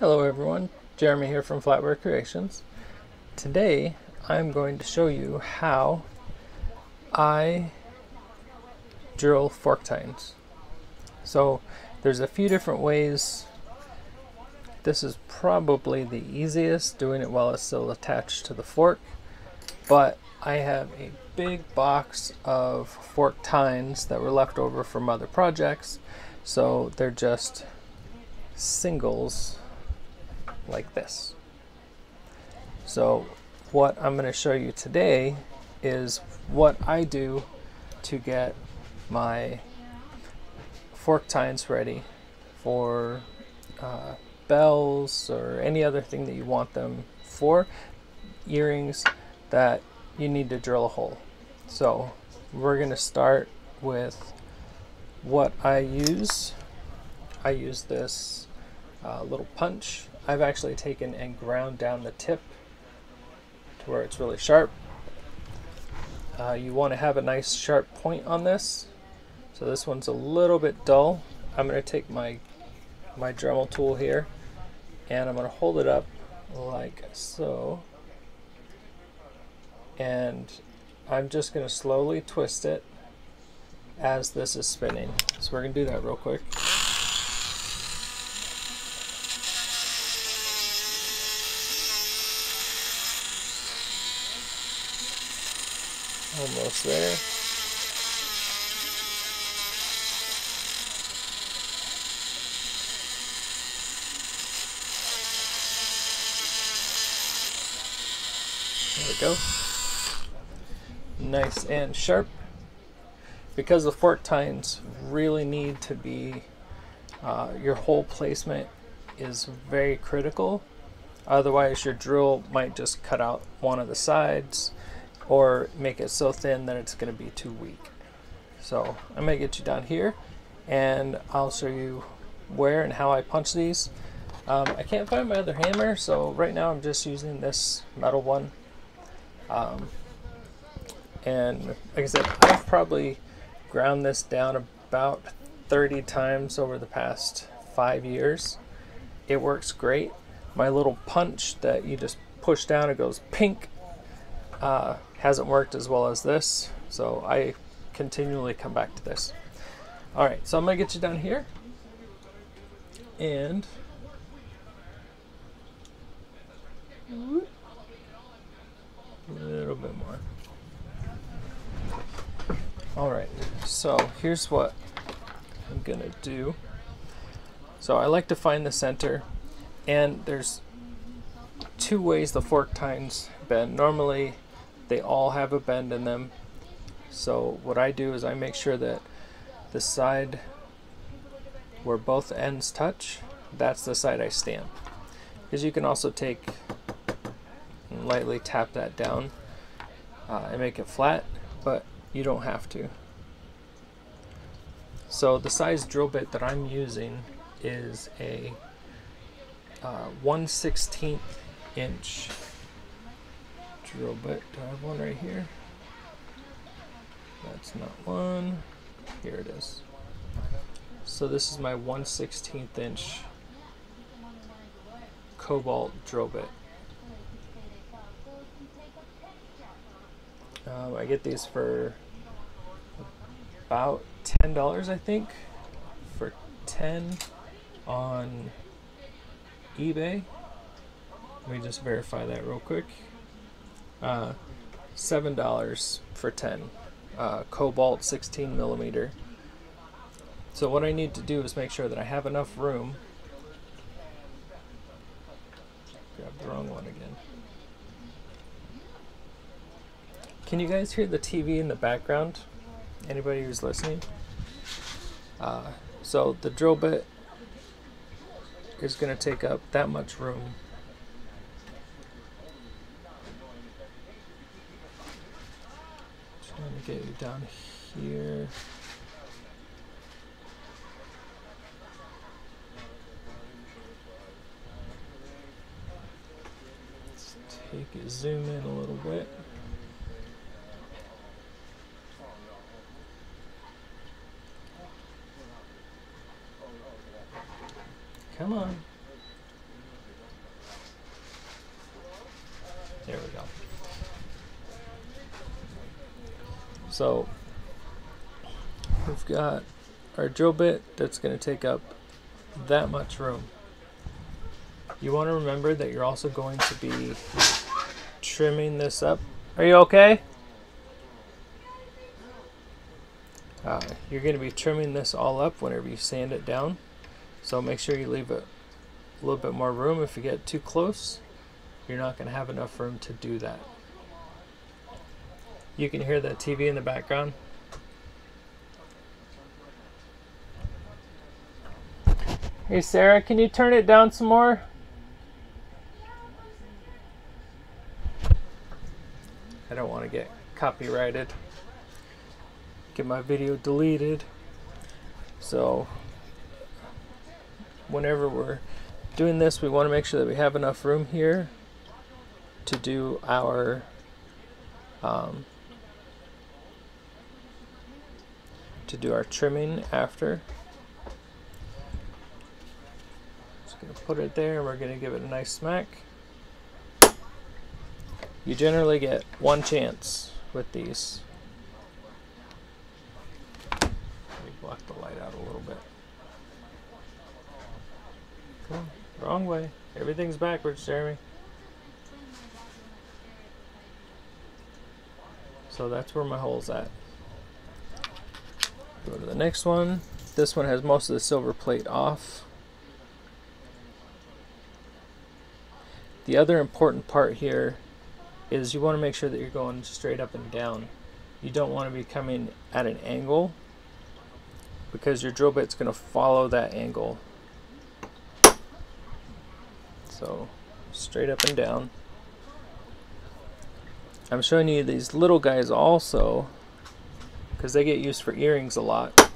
Hello everyone, Jeremy here from Flatware Creations. Today I'm going to show you how I drill fork tines. So there's a few different ways. This is probably the easiest, doing it while it's still attached to the fork, but I have a big box of fork tines that were left over from other projects, so they're just singles like this. So what I'm going to show you today is what I do to get my fork tines ready for uh, bells or any other thing that you want them for, earrings that you need to drill a hole. So we're going to start with what I use. I use this uh, little punch I've actually taken and ground down the tip to where it's really sharp. Uh, you want to have a nice sharp point on this. So this one's a little bit dull. I'm going to take my my Dremel tool here and I'm going to hold it up like so. And I'm just going to slowly twist it as this is spinning. So we're going to do that real quick. Almost there. There we go. Nice and sharp. Because the fork tines really need to be, uh, your hole placement is very critical. Otherwise your drill might just cut out one of the sides or make it so thin that it's going to be too weak. So I'm going to get you down here and I'll show you where and how I punch these. Um, I can't find my other hammer, so right now I'm just using this metal one. Um, and like I said, I've probably ground this down about 30 times over the past five years. It works great. My little punch that you just push down, it goes pink. Uh, hasn't worked as well as this, so I continually come back to this. All right, so I'm gonna get you down here, and a little bit more. All right, so here's what I'm gonna do. So I like to find the center, and there's two ways the fork tines bend. Normally, they all have a bend in them. So what I do is I make sure that the side where both ends touch, that's the side I stamp. Because you can also take and lightly tap that down uh, and make it flat, but you don't have to. So the size drill bit that I'm using is a uh, 1 16th inch drill bit. Do I have one right here? That's not one. Here it is. So this is my 1 16th inch cobalt drill bit. Um, I get these for about $10 I think for 10 on eBay. Let me just verify that real quick. Uh, seven dollars for ten. Uh, cobalt 16 millimeter. So what I need to do is make sure that I have enough room. Grab the wrong one again. Can you guys hear the TV in the background? Anybody who's listening? Uh, so the drill bit is going to take up that much room Trying me get you down here. Let's take it, zoom in a little bit. Come on. There we go. So we've got our drill bit that's going to take up that much room. You want to remember that you're also going to be trimming this up. Are you okay? Uh, you're going to be trimming this all up whenever you sand it down. So make sure you leave it a little bit more room. If you get too close, you're not going to have enough room to do that. You can hear the TV in the background. Hey Sarah, can you turn it down some more? I don't want to get copyrighted. Get my video deleted. So whenever we're doing this, we want to make sure that we have enough room here to do our um, to do our trimming after. Just gonna put it there and we're gonna give it a nice smack. You generally get one chance with these. Let me block the light out a little bit. Cool. Wrong way. Everything's backwards, Jeremy. So that's where my hole's at. Go to the next one. This one has most of the silver plate off. The other important part here is you want to make sure that you're going straight up and down. You don't want to be coming at an angle because your drill bit's going to follow that angle. So straight up and down. I'm showing you these little guys also because they get used for earrings a lot.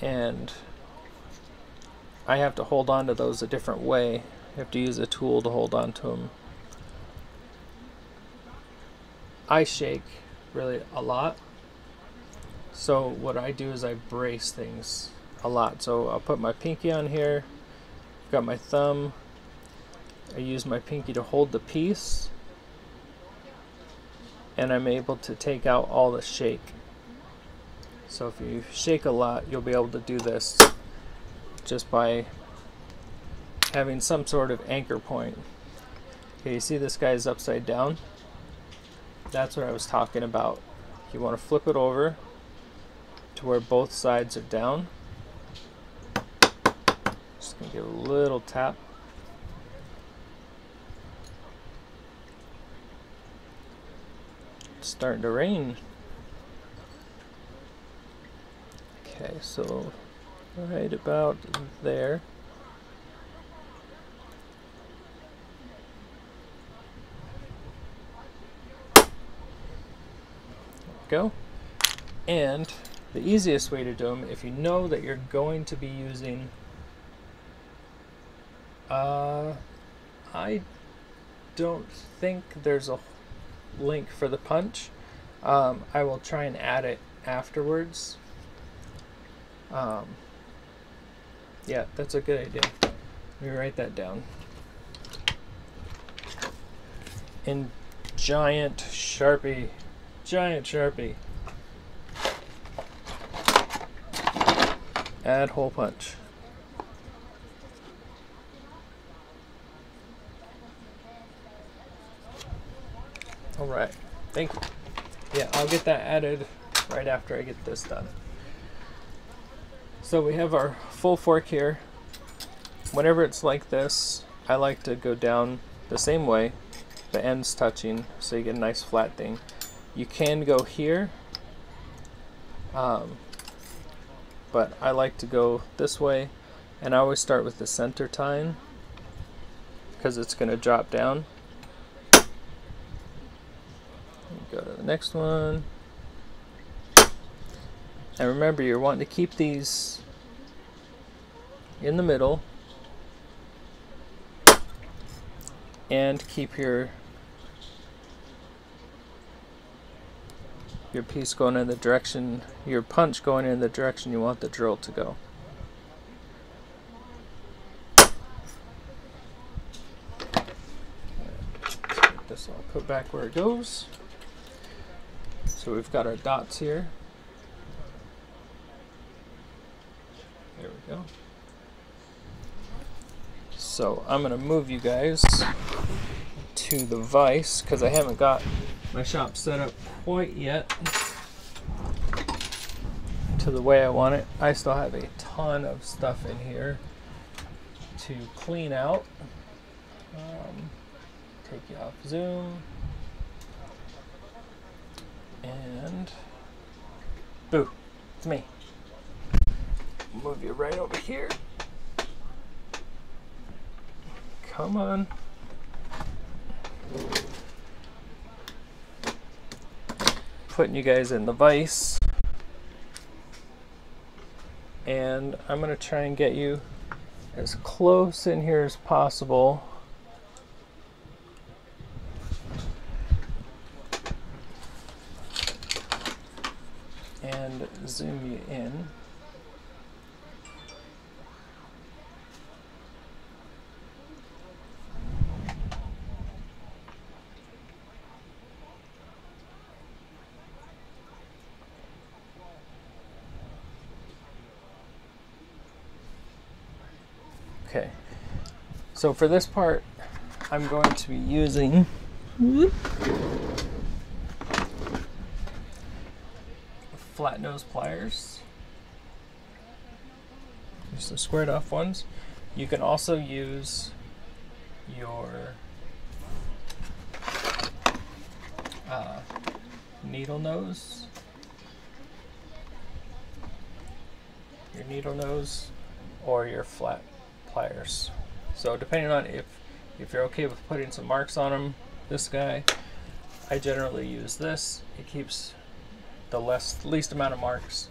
And I have to hold on to those a different way. I have to use a tool to hold on to them. I shake really a lot. So what I do is I brace things a lot. So I'll put my pinky on here. I've got my thumb. I use my pinky to hold the piece and I'm able to take out all the shake. So if you shake a lot, you'll be able to do this just by having some sort of anchor point. Okay, you see this guy is upside down? That's what I was talking about. You want to flip it over to where both sides are down. Just gonna give a little tap. Starting to rain. Okay, so right about there. go. And the easiest way to do them, if you know that you're going to be using, uh, I don't think there's a link for the punch. Um, I will try and add it afterwards. Um, yeah, that's a good idea. Let me write that down. In giant Sharpie giant Sharpie. Add hole punch. Alright, thank you. Yeah, I'll get that added right after I get this done. So we have our full fork here. Whenever it's like this, I like to go down the same way, the ends touching, so you get a nice flat thing. You can go here, um, but I like to go this way, and I always start with the center tine because it's going to drop down. Go to the next one. And remember, you're wanting to keep these in the middle and keep your your piece going in the direction, your punch going in the direction you want the drill to go. this I'll put back where it goes. So we've got our dots here. There we go. So I'm gonna move you guys to the vise because I haven't got my shop set up quite yet to the way I want it. I still have a ton of stuff in here to clean out. Um, take you off zoom. And boo, it's me. Move you right over here. Come on. Putting you guys in the vise. And I'm going to try and get you as close in here as possible. And zoom you in. Okay, so for this part, I'm going to be using mm-hmm. Flat nose pliers. Just the squared off ones. You can also use your uh, needle nose. Your needle nose or your flat pliers. So depending on if, if you're okay with putting some marks on them, this guy, I generally use this. It keeps the less least amount of marks.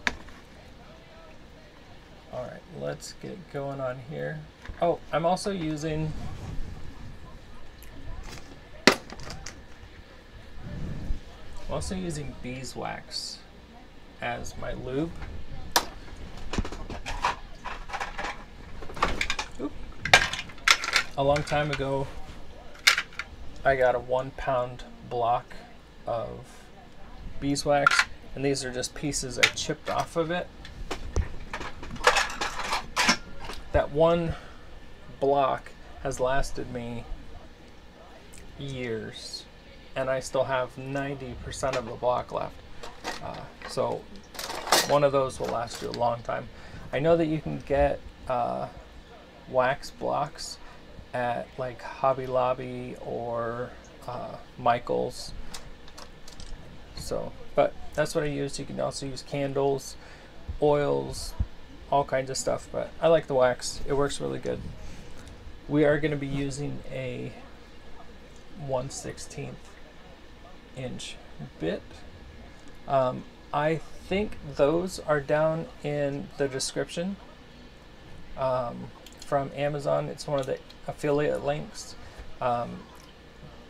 Alright, let's get going on here. Oh, I'm also using I'm also using beeswax as my lube. Oop. a long time ago, I got a one pound block of beeswax, and these are just pieces I chipped off of it. That one block has lasted me years, and I still have 90% of the block left. Uh, so one of those will last you a long time. I know that you can get uh, wax blocks at like Hobby Lobby or uh, Michael's. So, that's what I use. You can also use candles, oils, all kinds of stuff. But I like the wax. It works really good. We are going to be using a 1 16th inch bit. Um, I think those are down in the description. Um, from Amazon. It's one of the affiliate links. Um,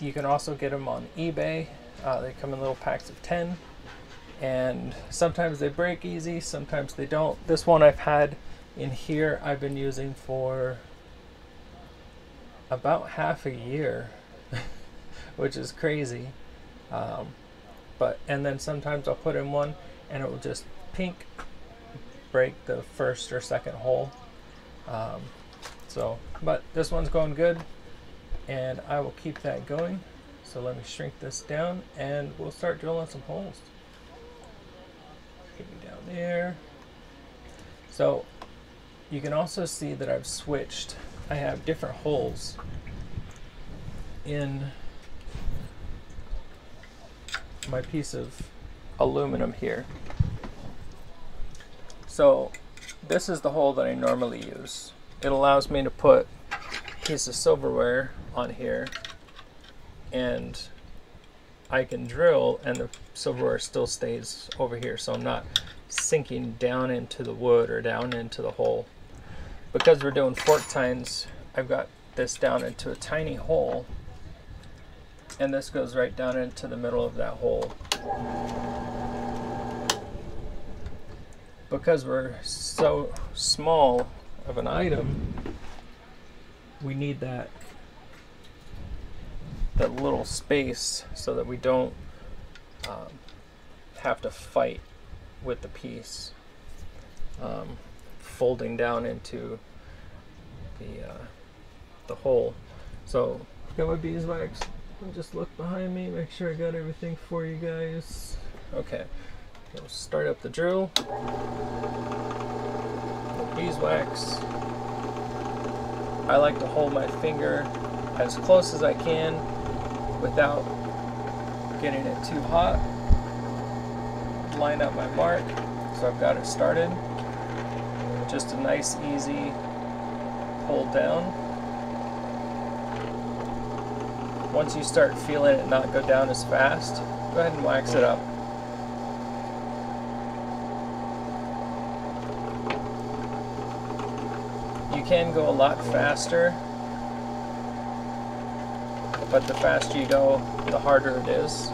you can also get them on eBay. Uh, they come in little packs of 10 and sometimes they break easy, sometimes they don't. This one I've had in here I've been using for about half a year, which is crazy. Um, but and then sometimes I'll put in one and it will just pink break the first or second hole. Um, so, but this one's going good and I will keep that going. So let me shrink this down and we'll start drilling some holes. There. So you can also see that I've switched. I have different holes in my piece of aluminum here. So this is the hole that I normally use it allows me to put a piece of silverware on here and I can drill and the silverware still stays over here so I'm not sinking down into the wood or down into the hole. Because we're doing fork tines, I've got this down into a tiny hole and this goes right down into the middle of that hole. Because we're so small of an item, we need that that little space so that we don't um, have to fight with the piece um, folding down into the uh, the hole. So got my beeswax. Just look behind me, make sure I got everything for you guys. Okay, start up the drill. Beeswax. I like to hold my finger as close as I can without getting it too hot. Line up my mark, so I've got it started. Just a nice, easy pull down. Once you start feeling it not go down as fast, go ahead and wax it up. You can go a lot faster but the faster you go, the harder it is,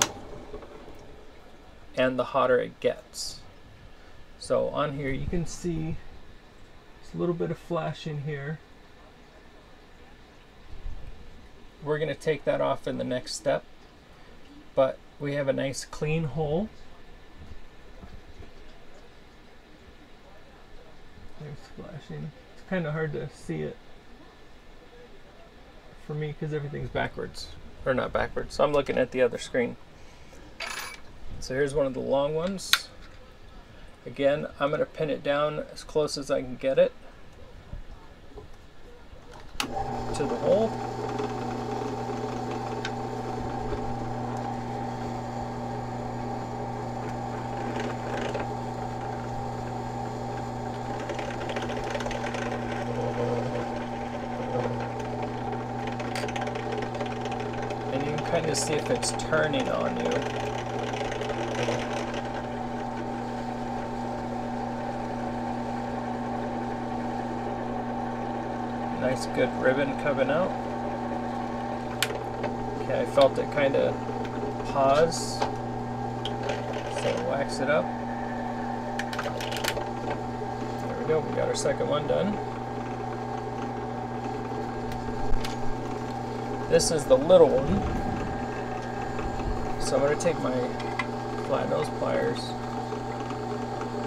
and the hotter it gets. So on here you can see a little bit of flash in here. We're going to take that off in the next step, but we have a nice clean hole. There's flashing. It's kind of hard to see it for me because everything's backwards. Or not backwards. So I'm looking at the other screen. So here's one of the long ones. Again, I'm going to pin it down as close as I can get it to the hole. And you can kind of see if it's turning on you. Nice good ribbon coming out. Okay, I felt it kind of pause. So wax it up. There we go, we got our second one done. This is the little one. So I'm going to take my flat nose pliers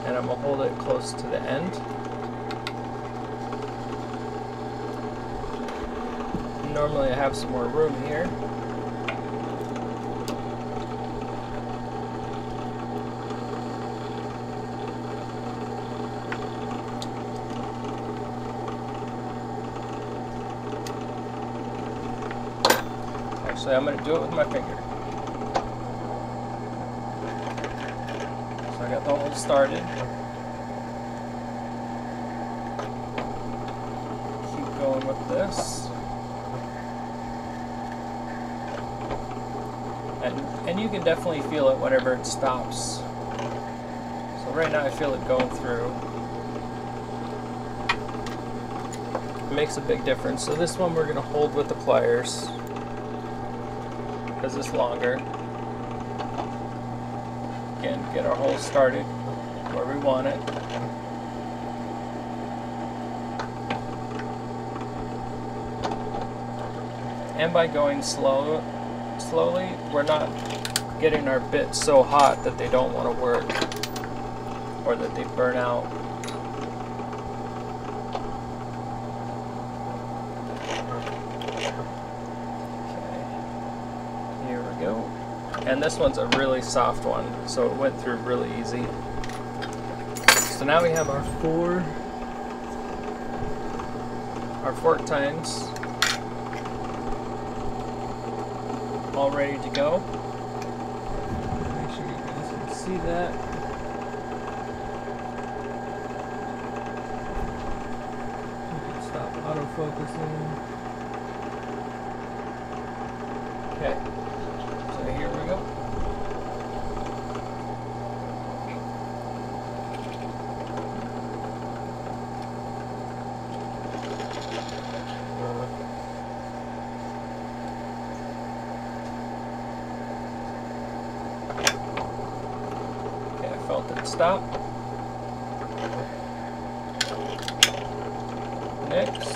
and I'm going to hold it close to the end. Normally I have some more room here. Actually, I'm going to do it with my finger. So I got the hole started. Keep going with this. And, and you can definitely feel it whenever it stops. So right now I feel it going through. It makes a big difference. So this one we're going to hold with the pliers because it's longer again, get our hole started where we want it. And by going slow, slowly, we're not getting our bits so hot that they don't want to work or that they burn out. Okay. Here we go. And this one's a really soft one, so it went through really easy. So now we have our four, our fork tines all ready to go. Make sure you guys can see that. Stop autofocusing. Okay. So here we go. Okay, I felt it stop. Next.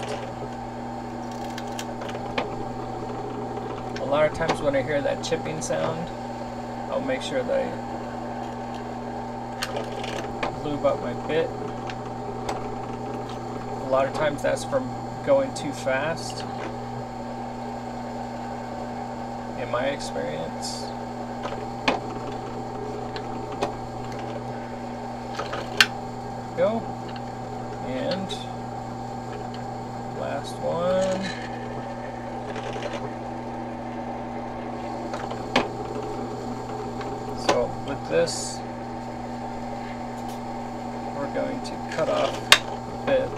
lot of times when I hear that chipping sound, I'll make sure I lube up my bit. A lot of times that's from going too fast, in my experience. Go. And last one. So with this, we're going to cut off bit,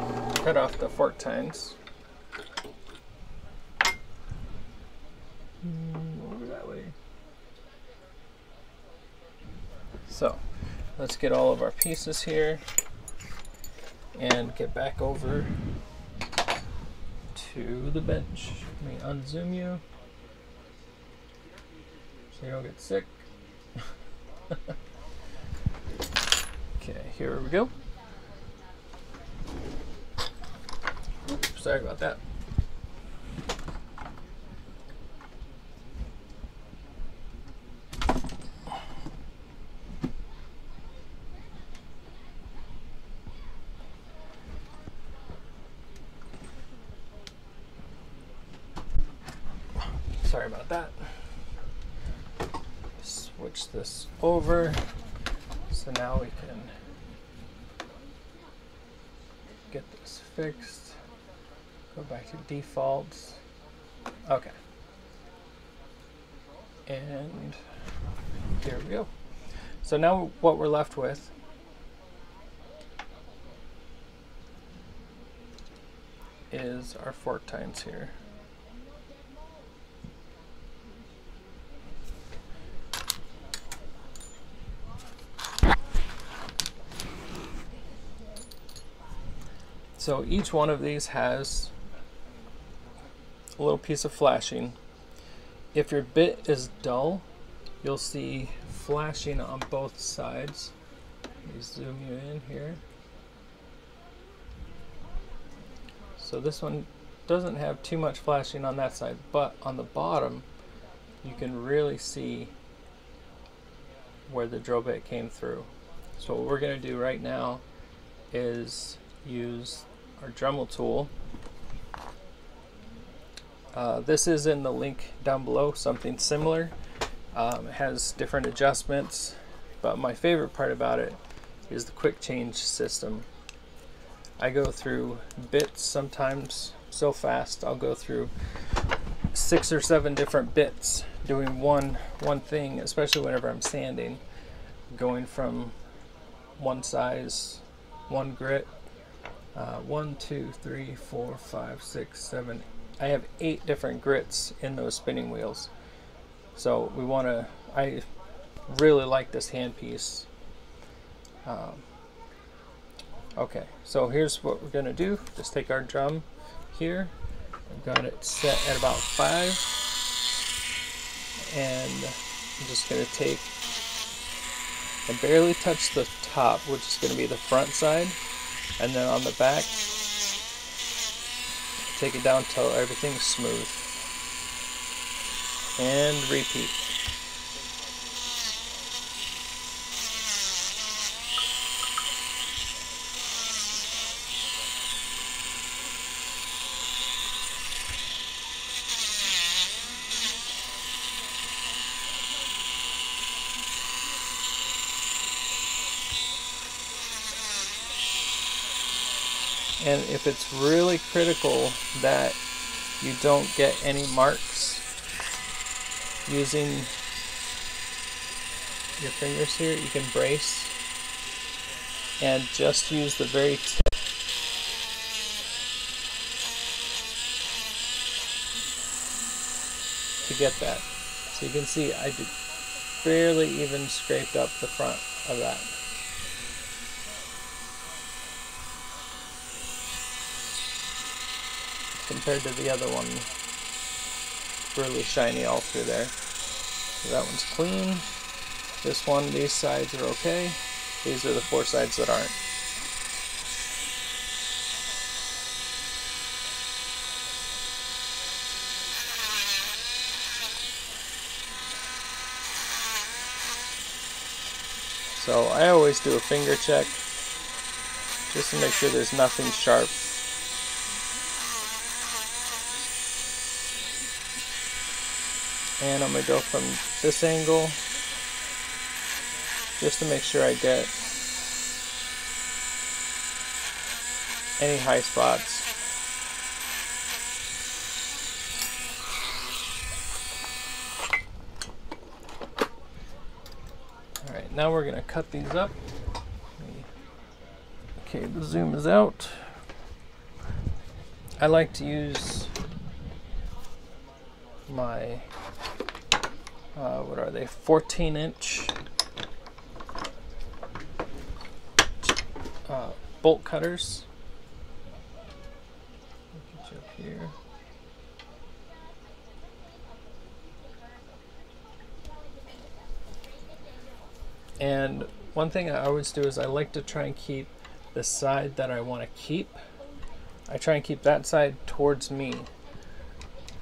cut off the fork tines. Hmm, over that way. So let's get all of our pieces here and get back over to the bench. Let me unzoom you so you don't get sick. Okay, here we go. Oops, sorry about that. Sorry about that. Switch this over. So now we can get this fixed. Go back to defaults. Okay. And here we go. So now what we're left with is our fork tines here. So each one of these has a little piece of flashing. If your bit is dull, you'll see flashing on both sides. Let me zoom you in here. So this one doesn't have too much flashing on that side, but on the bottom, you can really see where the drill bit came through. So what we're going to do right now is use our Dremel tool. Uh, this is in the link down below, something similar. Um, it has different adjustments, but my favorite part about it is the quick change system. I go through bits sometimes so fast, I'll go through six or seven different bits doing one one thing, especially whenever I'm sanding, going from one size, one grit uh, one, two, three, four, five, six, seven. I have eight different grits in those spinning wheels. So we want to, I really like this handpiece. Um, okay, so here's what we're going to do. Just take our drum here. I've got it set at about five. And I'm just going to take and barely touch the top, which is going to be the front side and then on the back take it down till everything's smooth. And repeat and if it's really critical that you don't get any marks using your fingers here you can brace and just use the very tip. To get that. So you can see I barely even scraped up the front of that compared to the other one. Really shiny all through there. So that one's clean. This one, these sides are okay. These are the four sides that aren't. So I always do a finger check just to make sure there's nothing sharp And I'm going to go from this angle just to make sure I get any high spots. Alright, now we're going to cut these up. Okay, the zoom is out. I like to use my, uh, what are they, 14 inch uh, bolt cutters. here. And one thing I always do is I like to try and keep the side that I want to keep. I try and keep that side towards me.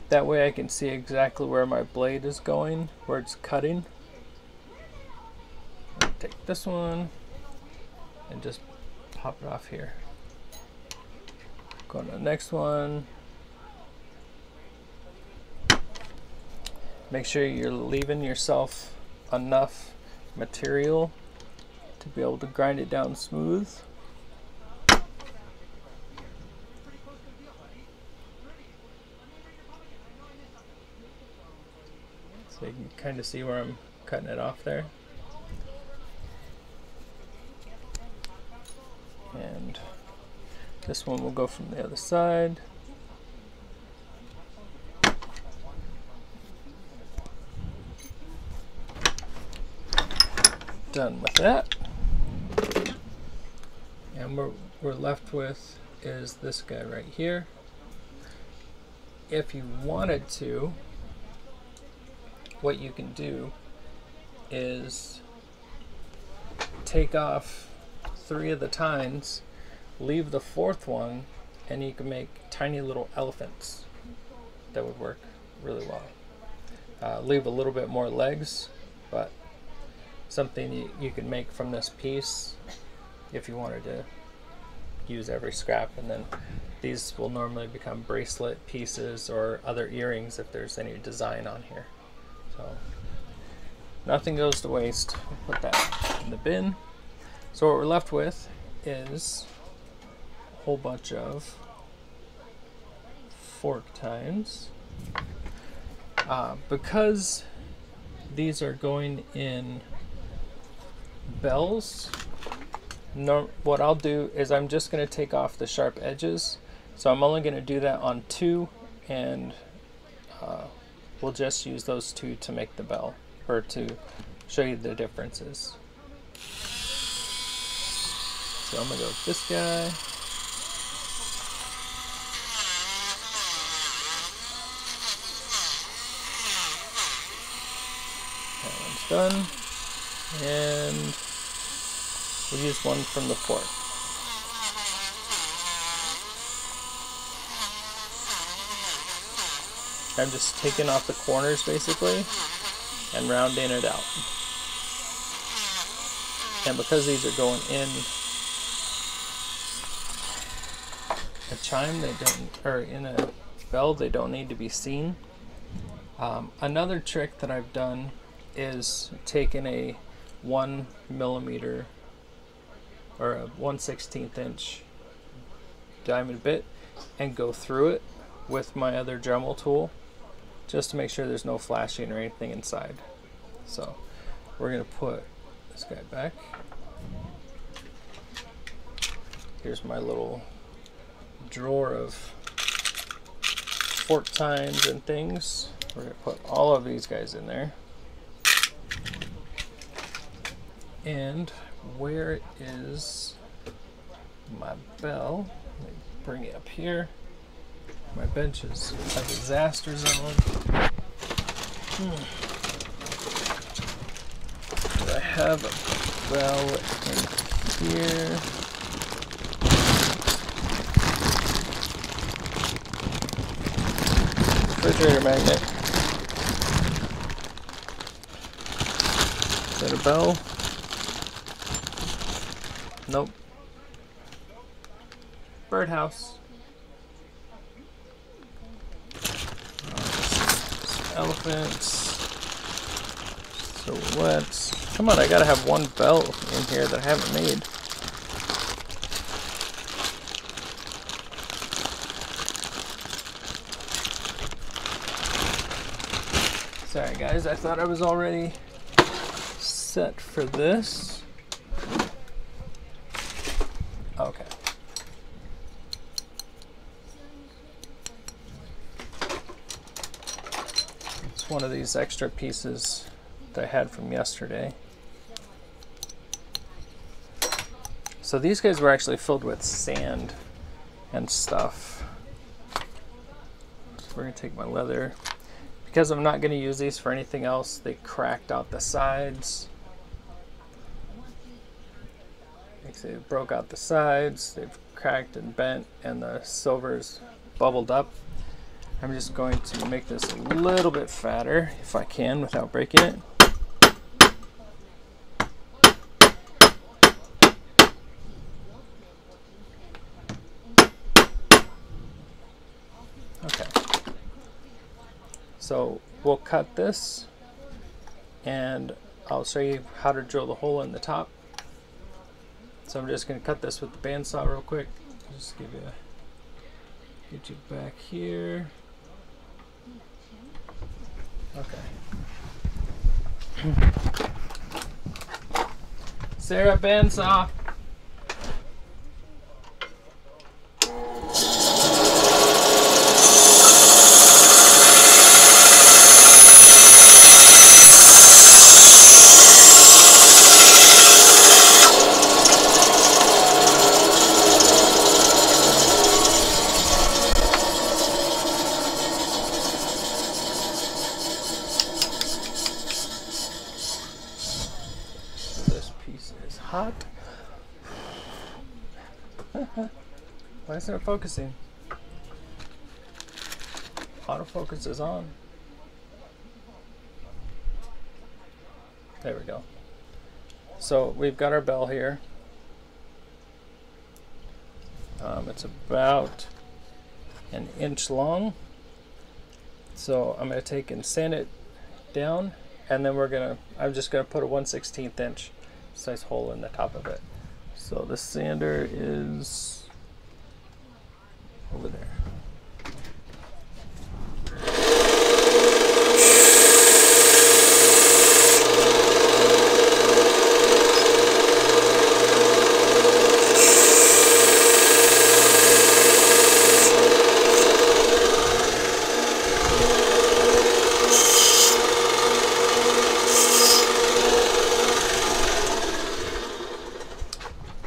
That way I can see exactly where my blade is going, where it's cutting. Take this one and just pop it off here. Go to the next one. Make sure you're leaving yourself enough material to be able to grind it down smooth. So you can kind of see where I'm cutting it off there. And this one will go from the other side. Done with that. And what we're left with is this guy right here. If you wanted to, what you can do is take off three of the tines leave the fourth one and you can make tiny little elephants that would work really well. Uh, leave a little bit more legs, but something you, you can make from this piece if you wanted to use every scrap and then these will normally become bracelet pieces or other earrings if there's any design on here. So nothing goes to waste. Put that in the bin. So what we're left with is a whole bunch of fork tines. Uh, because these are going in bells, no, what I'll do is I'm just going to take off the sharp edges. So I'm only going to do that on two and uh, we'll just use those two to make the bell or to show you the differences. So I'm to go with this guy. That one's done. And we'll use one from the fork. I'm just taking off the corners basically and rounding it out. And because these are going in a chime, they don't, or in a bell, they don't need to be seen. Um, another trick that I've done is taking a one millimeter or a 1 16th inch diamond bit and go through it with my other Dremel tool just to make sure there's no flashing or anything inside. So we're to put this guy back. Here's my little drawer of fork tines and things. We're to put all of these guys in there. And where is my bell? Bring it up here. My bench is a disaster zone. Hmm. I have a bell in here. Refrigerator magnet. Is that a bell? Nope. Birdhouse. Elephants. Silhouettes. Come on, I gotta have one belt in here that I haven't made. Sorry guys, I thought I was already set for this. Okay. It's one of these extra pieces that I had from yesterday. So these guys were actually filled with sand and stuff. So we're gonna take my leather because I'm not to use these for anything else, they cracked out the sides. They broke out the sides, they've cracked and bent, and the silver's bubbled up. I'm just going to make this a little bit fatter if I can without breaking it. Okay. So we'll cut this and I'll show you how to drill the hole in the top. So I'm just going to cut this with the bandsaw real quick. Just give you, get you back here. Okay. Sarah bandsaw. hot. Why isn't it focusing? Autofocus is on. There we go. So we've got our bell here. Um, it's about an inch long. So I'm going to take and sand it down and then we're going to, I'm just going to put a 1 16th inch size hole in the top of it. So the sander is over there.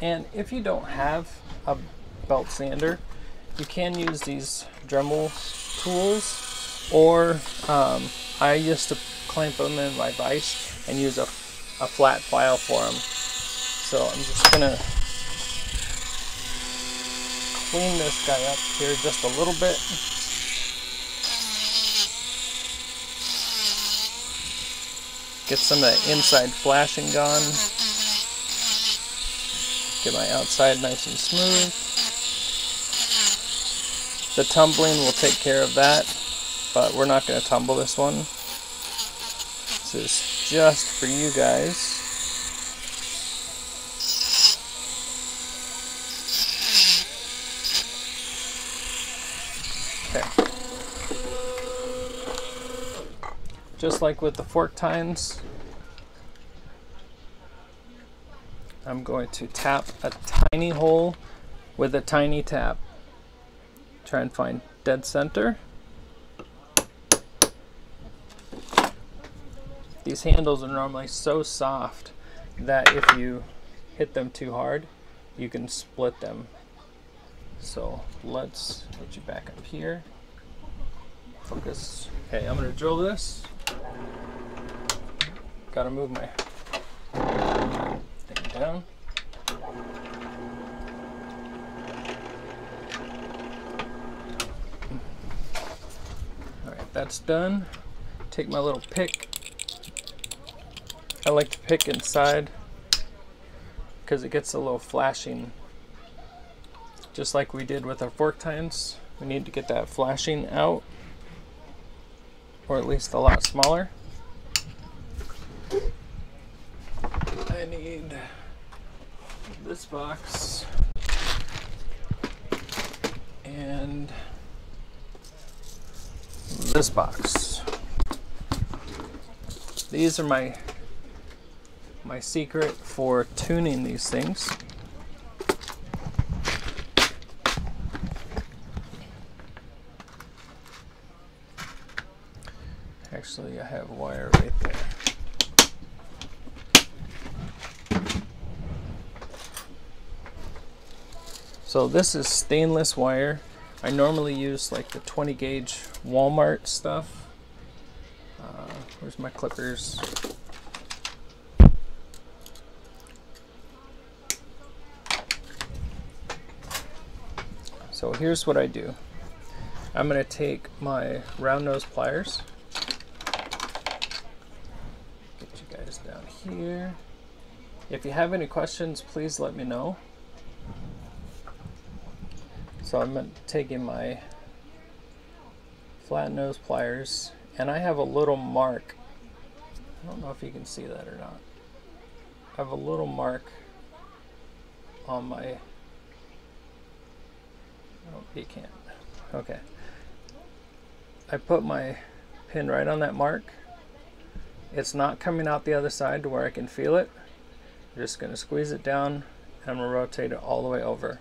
And if you don't have a belt sander, you can use these Dremel tools, or um, I used to clamp them in my vise and use a, a flat file for them. So I'm just gonna clean this guy up here just a little bit. Get some of that inside flashing gone. Get my outside nice and smooth. The tumbling will take care of that, but we're not going to tumble this one. This is just for you guys. Okay. Just like with the fork tines, I'm going to tap a tiny hole with a tiny tap. Try and find dead center. These handles are normally so soft that if you hit them too hard, you can split them. So let's get you back up here. Focus. Okay, I'm gonna drill this. Gotta move my thing down. That's done. Take my little pick. I like to pick inside because it gets a little flashing just like we did with our fork tines we need to get that flashing out or at least a lot smaller I need this box and this box these are my my secret for tuning these things. Actually, I have wire right there. So this is stainless wire. I normally use like the 20 gauge Walmart stuff. Uh, where's my clippers? So here's what I do. I'm going to take my round nose pliers, get you guys down here. If you have any questions, please let me know. So I'm taking my flat nose pliers and I have a little mark. I don't know if you can see that or not. I have a little mark on my Oh, he can't. Okay. I put my pin right on that mark. It's not coming out the other side to where I can feel it. I'm just going to squeeze it down and I'm to rotate it all the way over.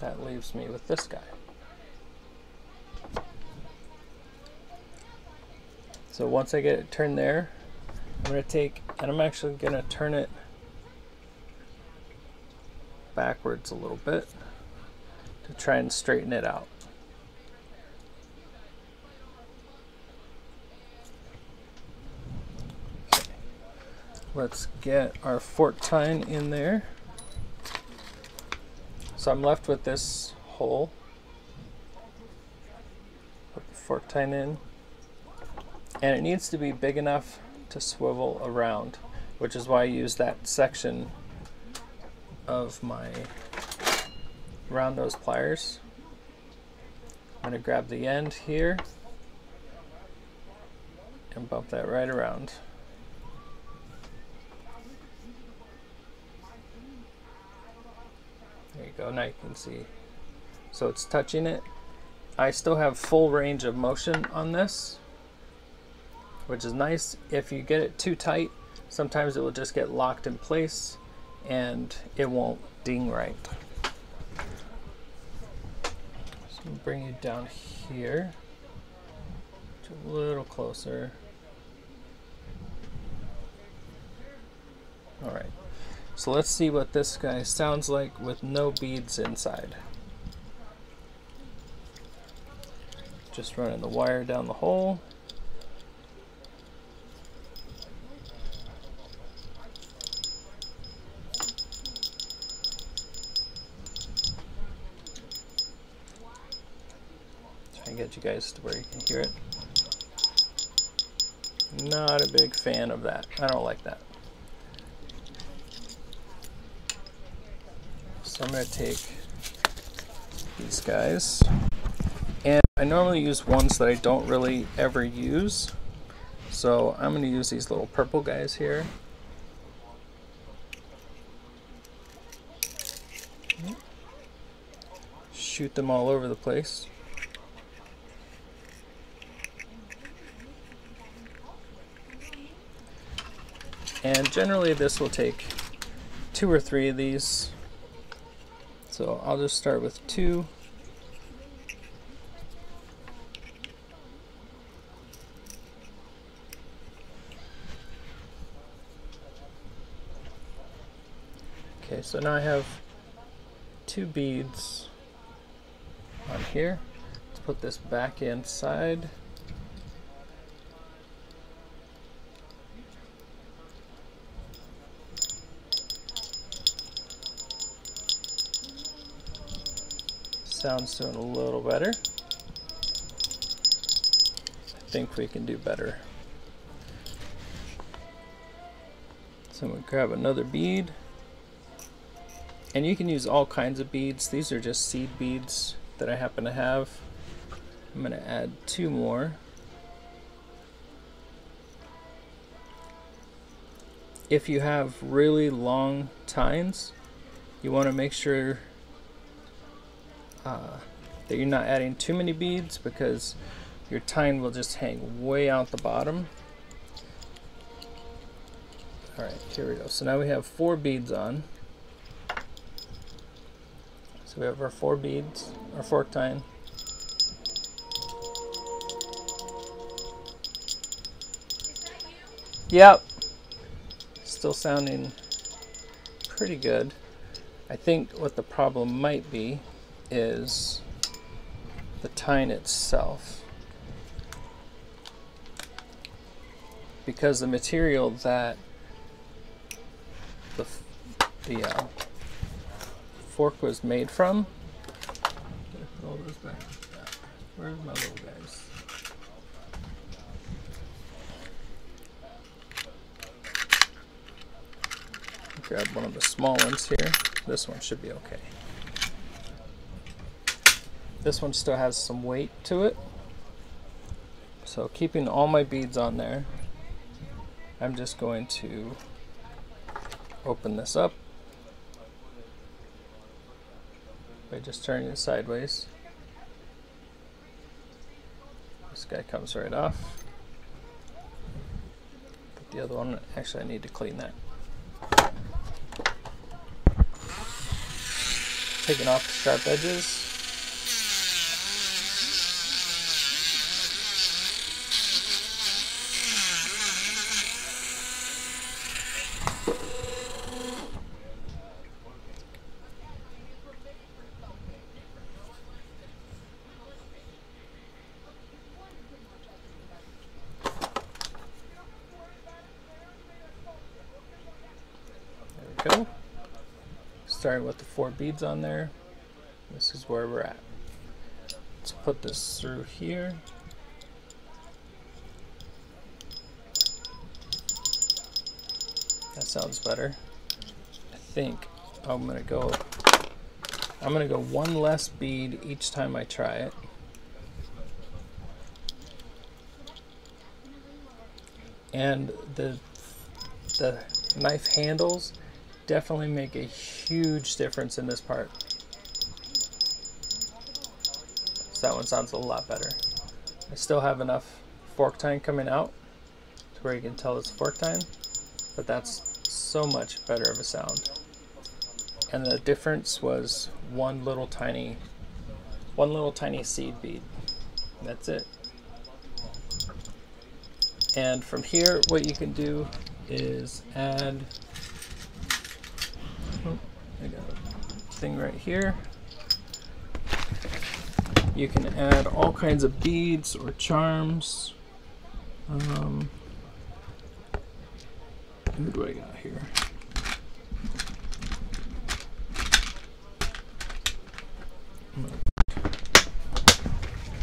That leaves me with this guy. So once I get it turned there, I'm going to take, and I'm actually going to turn it backwards a little bit to try and straighten it out. Let's get our fork tine in there. So I'm left with this hole. Put the fork tine in. And it needs to be big enough to swivel around, which is why I use that section of my round nose pliers. I'm going to grab the end here and bump that right around. There you now you can see. So it's touching it. I still have full range of motion on this, which is nice. If you get it too tight, sometimes it will just get locked in place and it won't ding right. So I'm bring you down here, a little closer. All right, so let's see what this guy sounds like with no beads inside. Just running the wire down the hole. Try and get you guys to where you can hear it. Not a big fan of that. I don't like that. So I'm going to take these guys. And I normally use ones that I don't really ever use. So I'm going to use these little purple guys here. Shoot them all over the place. And generally this will take two or three of these. So I'll just start with two. Okay, so now I have two beads on here. Let's put this back inside. Sounds doing a little better. I think we can do better. So I'm going to grab another bead. And you can use all kinds of beads. These are just seed beads that I happen to have. I'm going to add two more. If you have really long tines, you want to make sure uh, that you're not adding too many beads because your tine will just hang way out the bottom. Alright, here we go. So now we have four beads on. So we have our four beads, our fork tine. Yep. Still sounding pretty good. I think what the problem might be is the tine itself. Because the material that the, the uh, fork was made from. All those back. Where's my little guys? Grab one of the small ones here. This one should be okay. This one still has some weight to it. So keeping all my beads on there, I'm just going to open this up by just turning it sideways. This guy comes right off. But the other one, actually I need to clean that. Taking off the sharp edges. go. Starting with the four beads on there. This is where we're at. Let's put this through here. That sounds better. I think I'm gonna go I'm gonna go one less bead each time I try it. And the the knife handles definitely make a huge difference in this part. So that one sounds a lot better. I still have enough fork tine coming out to where you can tell it's fork tine, but that's so much better of a sound. And the difference was one little tiny, one little tiny seed bead. That's it. And from here, what you can do is add I got a thing right here. You can add all kinds of beads or charms. Um, do I got here?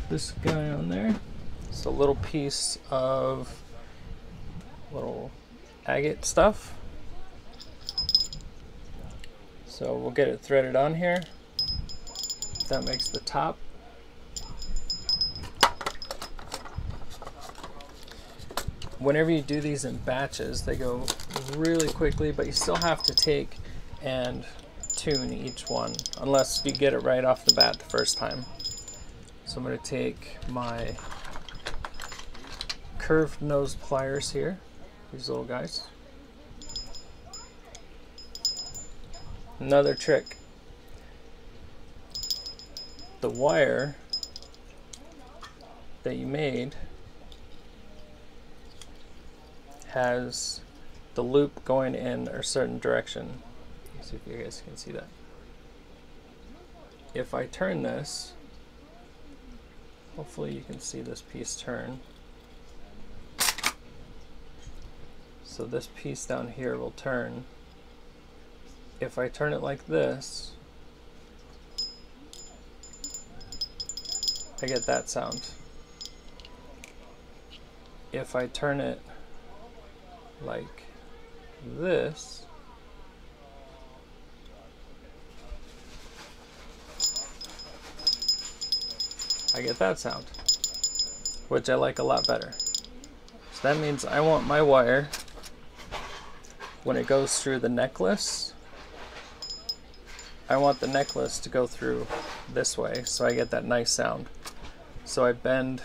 This guy on there. It's a little piece of little agate stuff. So we'll get it threaded on here. That makes the top. Whenever you do these in batches, they go really quickly, but you still have to take and tune each one, unless you get it right off the bat the first time. So I'm going to take my curved nose pliers here, these little guys. Another trick. The wire that you made has the loop going in a certain direction. Let's see if you guys can see that. If I turn this, hopefully you can see this piece turn. So this piece down here will turn if I turn it like this, I get that sound. If I turn it like this I get that sound, which I like a lot better. So that means I want my wire, when it goes through the necklace, I want the necklace to go through this way so I get that nice sound. So I bend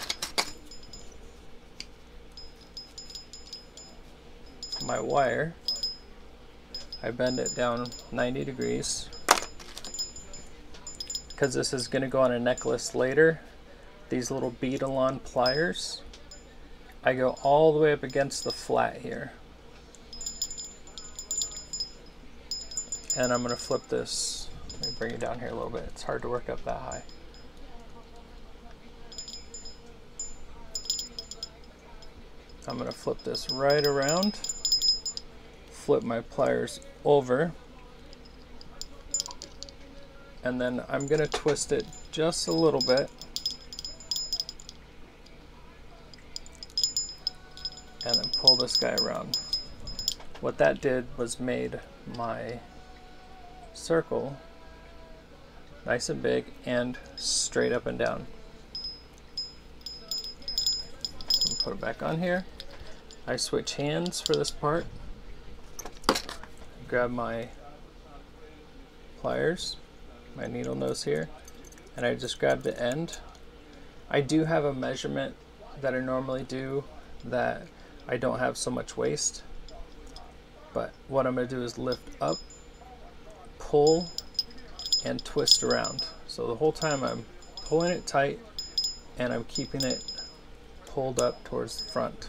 my wire, I bend it down 90 degrees because this is going to go on a necklace later these little bead-along pliers. I go all the way up against the flat here. And I'm going to flip this. Let me bring it down here a little bit. It's hard to work up that high. I'm going to flip this right around. Flip my pliers over. And then I'm going to twist it just a little bit and then pull this guy around. What that did was made my circle nice and big and straight up and down. put it back on here. I switch hands for this part. Grab my pliers, my needle nose here, and I just grab the end. I do have a measurement that I normally do that I don't have so much waste. But what I'm going to do is lift up, pull, and twist around. So the whole time I'm pulling it tight and I'm keeping it pulled up towards the front.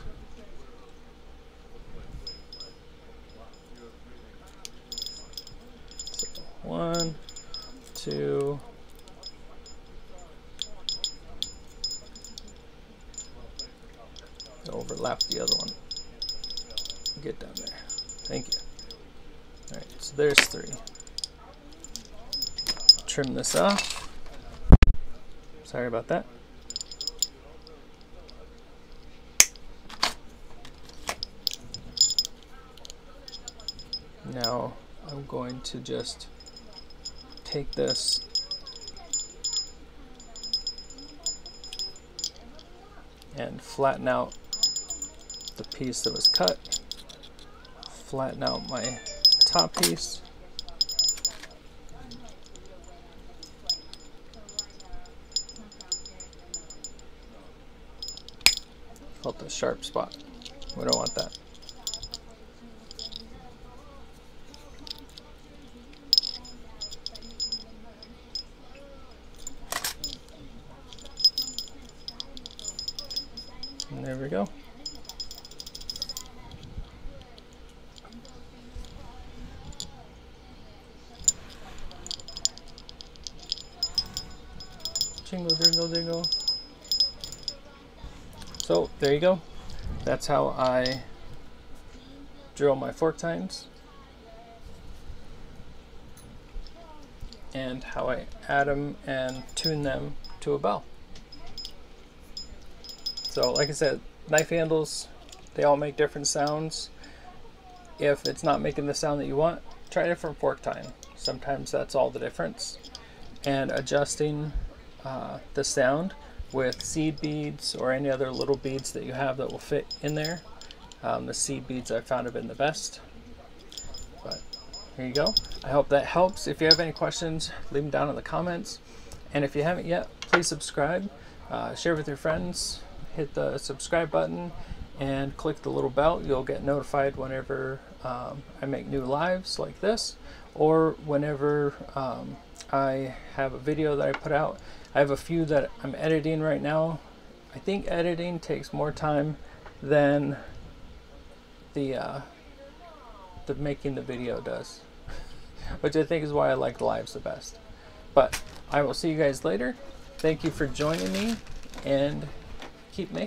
So one, two, overlap the other one. Get down there. Thank you. Alright, so there's three. Trim this off. Sorry about that. Now I'm going to just take this and flatten out the piece that was cut, flatten out my top piece, Felt the sharp spot. We don't want that. And there we go. Jingle, jingle, jingle. So there you go. That's how I drill my fork tines. And how I add them and tune them to a bell. So like I said, knife handles, they all make different sounds. If it's not making the sound that you want, try a different fork tine. Sometimes that's all the difference. And adjusting uh, the sound with seed beads or any other little beads that you have that will fit in there. Um, the seed beads I found have been the best. But here you go. I hope that helps. If you have any questions, leave them down in the comments. And if you haven't yet, please subscribe, uh, share with your friends, hit the subscribe button, and click the little bell. You'll get notified whenever um, I make new lives like this, or whenever um, I have a video that I put out. I have a few that I'm editing right now. I think editing takes more time than the uh, the making the video does, which I think is why I like lives the best. But I will see you guys later. Thank you for joining me, and keep making.